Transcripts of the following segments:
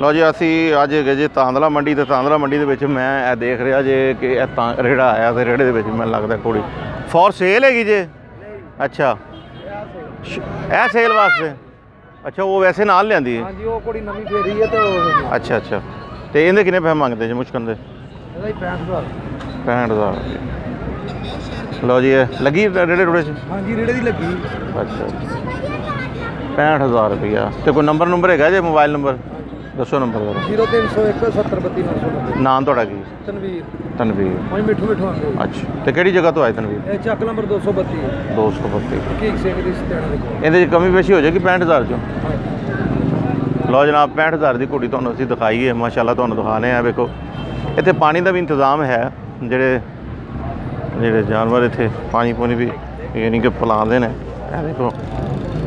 ਲਓ ਜੀ ਅਸੀਂ ਅੱਜ ਗਏ ਜੇ ਤਾਂਦਲਾ ਮੰਡੀ ਤੇ। ਤਾਂਦਲਾ ਮੰਡੀ ਦੇ ਵਿੱਚ ਮੈਂ ਇਹ ਦੇਖ ਰਿਹਾ ਜੇ ਕਿ ਇਹ ਤਾਂ ਰੇੜਾ ਆਇਆ ਤੇ ਰੇੜੇ ਦੇ ਵਿੱਚ ਮੈਨੂੰ ਲੱਗਦਾ ਕੁੜੀ ਫੋਰ ਸੇਲ ਹੈਗੀ ਜੇ? ਅੱਛਾ। ਇਹ ਸੇਲ ਵਾਸਤੇ? ਅੱਛਾ ਉਹ ਵੈਸੇ ਨਾਲ ਲਿਆਂਦੀ ਹੈ। ਹਾਂਜੀ ਉਹ ਕੁੜੀ ਨਵੀਂ ਫੇਰੀ ਹੈ ਤੇ ਅੱਛਾ ਅੱਛਾ। ਤੇ ਇਹਦੇ ਕਿੰਨੇ ਪੈਸੇ ਮੰਗਦੇ ਜੀ ਮੁਸ਼ਕਲ ਦੇ? ਇਹਦਾ ਹੀ 65000 65000 ਲਓ ਜੀ ਲੱਗੀ ਰੇੜੇ ਰੋੜੇ 'ਚ? ਹਾਂਜੀ ਰੇੜੇ ਦੀ ਲੱਗੀ। ਅੱਛਾ। 65000 ਰੁਪਇਆ ਤੇ ਕੋਈ ਨੰਬਰ ਨੰਬਰ ਹੈਗਾ ਜੇ ਮੋਬਾਈਲ ਨੰਬਰ? ਦੱਸੋ ਨੰਬਰ ਜ਼ਰਾ। 0301 7032990 ਨਾਮ ਤੁਹਾਡਾ ਕੀ? ਤਨਵੀਰ। ਤਨਵੀਰ। ਹਾਂਜੀ ਮਿੱਠੂ ਮਿੱਠੂ ਆਂਦੇ ਅੱਛਾ। ਤੇ ਕਿਹੜੀ ਜਗ੍ਹਾ ਤੋਂ ਆਏ ਤਨਵੀਰ? ਇਹ ਚੱਕ ਨੰਬਰ 232 232 ਕੀਕ ਸਿੰਘ ਦੀ ਸਤਿਆਣਾ ਦੇ ਕੋਲ। ਇਹਦੇ 'ਚ ਕਮੀ ਪੇਸ਼ੀ ਹੋ ਜਾਏਗੀ 65000 ਚੋਂ? ਲਓ ਜਨਾਬ 65000 ਦੀ ਘੋੜੀ ਤੁਹਾਨੂੰ ਅਸੀਂ ਦਿਖਾਈ ਹੈ ਮਾਸ਼ਾਅੱਲਾ ਤੁਹਾਨੂੰ ਦਿਖਾਣੇ ਆ ਵੇਖੋ। ਇੱਥੇ ਪਾਣੀ ਦਾ ਵੀ ਇੰਤਜ਼ਾਮ ਹੈ। ਜਿਹੜੇ ਜਿਹੜੇ ਜਾਨਵਰ ਇੱਥੇ ਪਾਣੀ ਪੂਣੀ ਵੀ ਨਹੀਂ ਕਿ ਪਿਲਾਉਂਦੇ ਨੇ। ਇਹ ਦੇਖੋ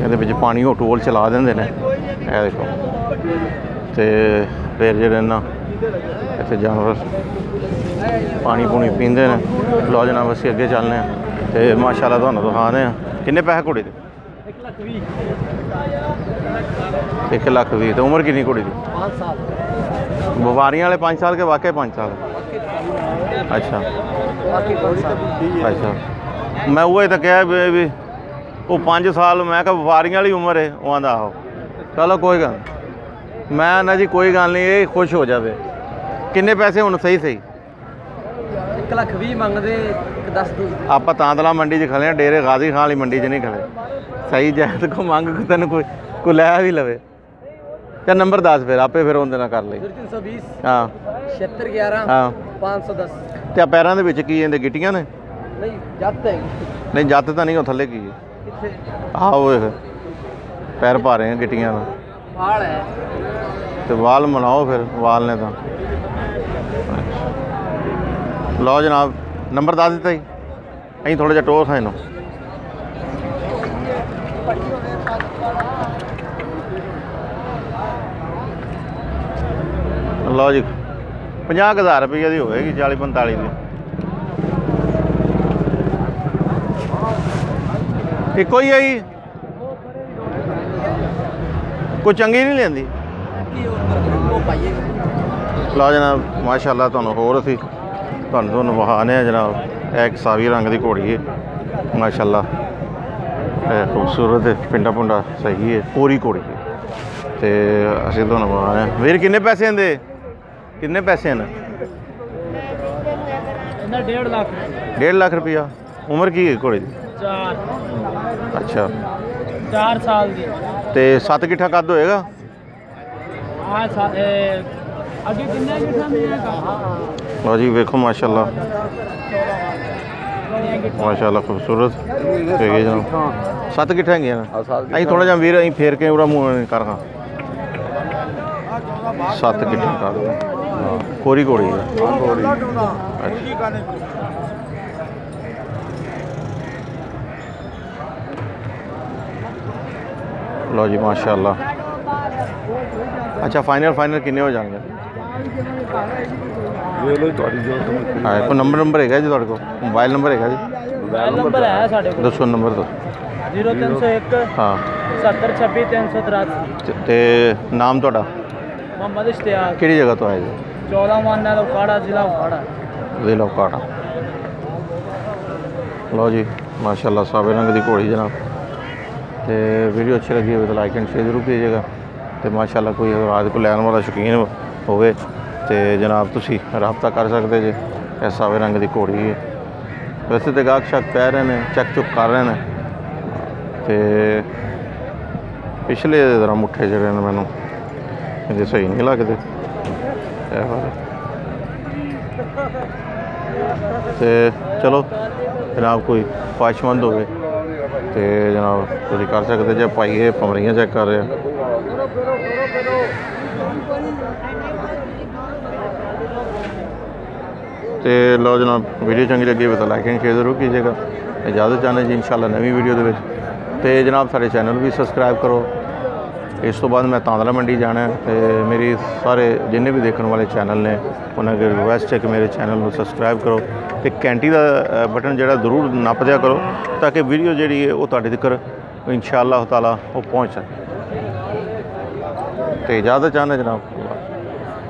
ਇਹਦੇ ਵਿੱਚ ਪਾਣੀ ਉਹ ਟੋਲ ਚਲਾ ਦਿੰਦੇ ਨੇ। ਇਹ ਦੇਖੋ ਤੇ ਫਿਰ ਜਿਹੜੇ ਨਾ ਇੱਥੇ ਜਾਨਵਰ ਪਾਣੀ ਪੂਣੀ ਪੀਂਦੇ ਨੇ। ਲਓ ਜਨਾਬ ਅਸੀਂ ਅੱਗੇ ਚੱਲਦੇ ਆ ਤੇ ਮਾਸ਼ਾਅੱਲਾ ਤੁਹਾਨੂੰ ਦਿਖਾਉਂਦੇ ਆ ਕਿੰਨੇ ਪੈਸੇ ਘੋੜੀ ਦੇ? 1 ਲੱਖ 20 1 ਲੱਖ ਵੀਹ। ਤੇ ਉਮਰ ਕਿੰਨੀ ਘੋੜੀ ਦੀ? 5 ਸਾਲ। ਵਪਾਰੀਆਂ ਵਾਲੇ 5 ਸਾਲ ਕੇ ਵਾਕਈ 5 ਸਾਲ? ਅੱਛਾ। ਬਾਕੀ 5 ਸਾਲ ਅੱਛਾ। ਮੈਂ ਉਹ ਤਾਂ ਕਿਹਾ ਵੀ ਉਹ 5 ਸਾਲ ਮੈਂ ਕਿਹਾ ਵਪਾਰੀਆਂ ਵਾਲੀ ਉਮਰ ਹੈ ਉਹ ਆਂਦਾ ਆਹੋ। ਚਲੋ ਕੋਈ ਗੱਲ। ਮੈਂ ਨਾ ਜੀ ਕੋਈ ਗੱਲ ਨਹੀਂ ਇਹ ਖੁਸ਼ ਹੋ ਜਾਵੇ। ਕਿੰਨੇ ਪੈਸੇ ਹੁਣ ਸਹੀ ਸਹੀ? 1 ਲੱਖ 20 ਮੰਗਦੇ 10 ਦੂ ਆਪਾਂ ਤਾਂਦਲਾ ਮੰਡੀ 'ਚ ਖਲੇ ਆ ਡੇਰੇ ਗਾਜ਼ੀ ਖਾਨ ਵਾਲੀ ਮੰਡੀ 'ਚ ਨਹੀਂ ਖਲੇ। ਸਹੀ ਜਾਇਜ਼ ਕੋ ਮੰਗ ਕੋ ਤੈਨੂੰ ਕੋਈ ਕੋਈ ਲੈ ਵੀ ਲਵੇ। ਜਾਂ ਨੰਬਰ ਦੱਸ ਫਿਰ ਆਪੇ ਫਿਰ ਉਹਦੇ ਨਾਲ ਕਰ ਲਈ। 320 ਹਾਂ। 76 11 ਹਾਂ। 510 ਤੇ ਆ ਪੈਰਾਂ ਦੇ ਵਿੱਚ ਕੀ ਇਹਦੇ ਗਿੱਟੀਆਂ ਨੇ? ਨਹੀਂ ਜੱਤ ਹੈ ਨਹੀਂ ਜੱਤ ਤਾਂ ਨਹੀਂ ਉਹ ਥੱਲੇ ਕੀ ਹੈ ਆਹ ਓਏ ਪੈਰ ਪਾ ਰਹੇ ਆ ਗਿੱਟੀਆਂ ਨਾਲ ਵਾਲ ਹੈ। ਤੇ ਵਾਲ ਮਨਾਓ ਫਿਰ ਵਾਲ ਨੇ ਤਾਂ। ਲਓ ਜਨਾਬ ਨੰਬਰ ਦੱਸ ਦਿੱਤਾ ਜੀ। ਅਸੀਂ ਥੋੜਾ ਜਿਹਾ ਟੋਰ ਖਾਂ ਇਹਨੂੰ। ਲਓ ਜੀ 50000 ਰੁਪਏ ਦੀ ਹੋਏਗੀ 40 45 ਦੀ। ਇੱਕੋ ਹੀ ਹੈ ਜੀ? ਕੋਈ ਚੰਗੀ ਨਹੀਂ ਲੈਂਦੀ ਲਓ ਜਨਾਬ ਮਾਸ਼ਾਅੱਲਾ ਤੁਹਾਨੂੰ ਹੋਰ ਅਸੀਂ ਤੁਹਾਨੂੰ ਤੁਹਾਨੂੰ ਵਹਾਨੇ ਆ ਜਨਾਬ ਇਹ ਇੱਕ ਸਾਵੀ ਰੰਗ ਦੀ ਘੋੜੀ ਹੈ ਮਾਸ਼ਾਅੱਲਾ। ਇਹ ਖੂਬਸੂਰਤ ਹੈ ਪਿੰਡਾ ਪੁੰਡਾ ਸਹੀ ਹੈ ਪੂਰੀ ਘੋੜੀ ਹੈ ਤੇ ਅਸੀਂ ਤੁਹਾਨੂੰ ਵਹਾਨੇ ਆ ਵੀਰ ਕਿੰਨੇ ਪੈਸੇ ਦੇ ਕਿੰਨੇ ਪੈਸੇ ਨੇ ਇਹਦਾ 1.5 ਲੱਖ। 1.5 ਲੱਖ ਰੁਪਇਆ। ਉਮਰ ਕੀ ਹੈ ਘੋੜੀ ਦੀ? 4 ਅੱਛਾ। 4 ਸਾਲ ਦੀ। ਤੇ 7 ਕਿੱਠਾ ਕੱਦ ਹੋਏਗਾ? ਆ ਅੱਗੇ ਕਿੰਨੇ ਦੀ ਹੈ? ਲਓ ਜੀ ਵੇਖੋ ਮਾਸ਼ਾਅੱਲਾ। ਮਾਸ਼ਾਅੱਲਾ ਖੂਬਸੂਰਤ। ਹੈਗੇ ਜਨਾਬ 7 ਕਿੱਠਾ ਹੈਗੀਆਂ ਨੇ? ਅਸੀਂ ਥੋੜਾ ਜਿਹਾ ਵੀਰ ਅਸੀਂ ਫੇਰ ਕੇ ਉਹਦਾ ਮੂੰਹ ਕਰ ਹਾਂ। ਸੱਤ ਕਿੱਠਾ ਕਰ ਕੋਰੀ ਕੋੜੀ ਹੈ। ਮਾਸ਼ਾਅੱਲਾ ਅੱਛਾ। ਫਾਈਨਲ ਫਾਈਨਲ ਕਿੰਨੇ ਹੋ ਜਾਣਗੇ ਵੇਖ ਲਓ ਤੁਹਾਡੀ ਜੋ ਸਮਝ ਹਾਂ ਕੋਈ ਨੰਬਰ ਨੰਬਰ ਹੈਗਾ ਜੀ ਤੁਹਾਡੇ ਕੋਲ ਮੋਬਾਈਲ ਨੰਬਰ ਹੈਗਾ ਜੀ ਮੋਬਾਈਲ ਨੰਬਰ ਹੈ ਸਾਡੇ ਕੋਲ ਦੱਸੋ ਨੰਬਰ ਦੱਸੋ 0301 ਹਾਂ 7026 383 ਤੇ- ਤੇ ਨਾਮ ਤੁਹਾਡਾ ਮੁਹੰਮਦ ਇਸ਼ਤਿਆਕ ਕਿਹੜੀ ਜਗ੍ਹਾ ਤੋਂ ਆਏ ਜੀ 14 ਮਾਨਾ ਲੋਕਾੜਾ ਜ਼ਿਲ੍ਹਾ ਉਕਾੜਾ ਵੇਲੋ ਕਾਟਾ ਲਓ ਜੀ ਮਾਸ਼ਾਅੱਲਾ ਸਾਬੇ ਰੰਗ ਦੀ ਘੋੜੀ ਜਨਾਬ ਤੇ ਵੀਡੀਓ ਅੱਛੀ ਲੱਗੀ ਹੋਵੇ ਤਾਂ ਲਾਈਕ ਐਂਡ ਸ਼ੇਅਰ ਜ਼ਰੂਰ ਕੀਜੀਏਗਾ। ਤੇ ਮਾਸ਼ਾਅੱਲਾ ਕੋਈ ਅਗਰ ਰਾਤ ਕੋ ਲੈਣ ਵਾਲਾ ਸ਼ੌਕੀਨ ਹੋਵੇ ਤੇ ਜਨਾਬ ਤੁਸੀਂ ਰਾਬਤਾ ਕਰ ਸਕਦੇ ਜੇ, ਇਹ ਸਾਵੇ ਰੰਗ ਦੀ ਘੋੜੀ ਹੈ। ਵੈਸੇ ਤੇ ਗਾਹਕ ਸ਼ੱਕ ਪੈ ਰਹੇ ਨੇ ਚੱਕ ਚੁੱਕ ਕਰ ਰਹੇ ਨੇ। ਤੇ ਪਿਛਲੇ ਜ਼ਰਾ ਮੁੱਠੇ ਜਿਹੜੇ ਨੇ ਮੈਨੂੰ, ਇਹਦੇ ਸਹੀ ਨਹੀਂ ਲੱਗਦੇ। ਇਹ ਵਾਲੇ। ਤੇ ਚਲੋ ਜਨਾਬ ਕੋਈ ਖੁਆਇਸ਼ਮੰਦ ਹੋਵੇ। ਤੇ ਜਨਾਬ, ਤੁਸੀਂ ਕਰ ਸਕਦੇ ਜੇ ਭਾਈ ਇਹ ਪਮਰੀਆਂ ਚੈੱਕ ਕਰ ਰਿਹਾ ਤੇ ਲਓ ਜਨਾਬ ਵੀਡੀਓ ਚੰਗੀ ਲੱਗੀ ਹੋਵੇ ਤਾਂ ਲਾਈਕ ਐਂਡ ਸ਼ੇਅਰ ਜ਼ਰੂਰ ਕੀਜੀਏਗਾ ਇਜਾਜ਼ਤ ਚਾਹੁੰਦੇ ਜੀ, ਇਨਸ਼ਾਅੱਲਾ ਨਵੀਂ ਵੀਡੀਓ ਦੇ ਵਿੱਚ। ਤੇ ਜਨਾਬ, ਸਾਡੇ ਚੈਨਲ ਵੀ ਸਬਸਕ੍ਰਾਈਬ ਕਰੋ। ਇਸ ਤੋਂ ਬਾਅਦ ਮੈਂ ਤਾਂਦਲਾ ਮੰਡੀ ਜਾਣਾ ਹੈ ਤੇ ਮੇਰੀ ਸਾਰੇ ਜਿੰਨੇ ਵੀ ਦੇਖਣ ਵਾਲੇ ਚੈਨਲ ਨੇ, ਉਹਨਾਂ ਅੱਗੇ ਰਿਕੁਐਸਟ ਹੈ ਕਿ ਮੇਰੇ ਚੈਨਲ ਨੂੰ ਸਬਸਕ੍ਰਾਈਬ ਕਰੋ ਤੇ ਕੈਂਟੀ ਦਾ ਬਟਨ ਜਿਹੜਾ ਜ਼ਰੂਰ ਨੱਪ ਦਿਆ ਕਰੋ ਤਾਂ ਕਿ ਵੀਡੀਓ ਜਿਹੜੀ ਹੈ ਉਹ ਤੁਹਾਡੇ ਤੱਕ ਇਨਸ਼ਾਅੱਲਾ ਤਾਲਾ ਉਹ ਪਹੁੰਚ ਸਕੇ ਤੇ ਇਜਾਜ਼ਤ ਚਾਹੁੰਦਾ ਜਨਾਬ?